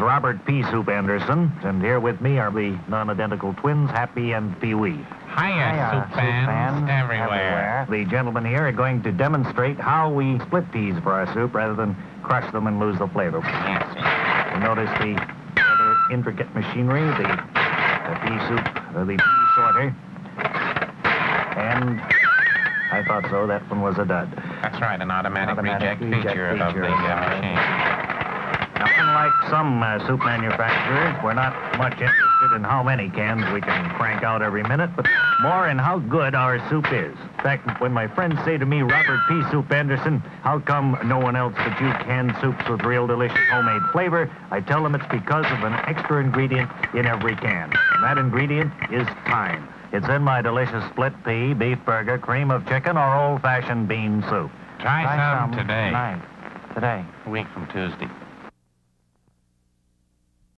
Robert P. Soup Anderson, and here with me are the non-identical twins, Happy and Pee-wee. Hiya, soup fans everywhere. The gentlemen here are going to demonstrate how we split peas for our soup rather than crush them and lose the flavor. Yes, sir. Notice the rather intricate machinery, the, the pea soup, uh, the pea sorter. And I thought so. That one was a dud. That's right, an automatic, Automatic reject, reject feature, of feature, the uh, machine. Unlike some uh, soup manufacturers, we're not much interested in how many cans we can crank out every minute, but more in how good our soup is. In fact, when my friends say to me, Robert P. Soup Anderson, how come no one else but you can soups with real delicious homemade flavor? I tell them it's because of an extra ingredient in every can. And that ingredient is time. It's in my delicious split pea, beef burger, cream of chicken, or old-fashioned bean soup. Try, some today, Tonight. Today. a week from Tuesday.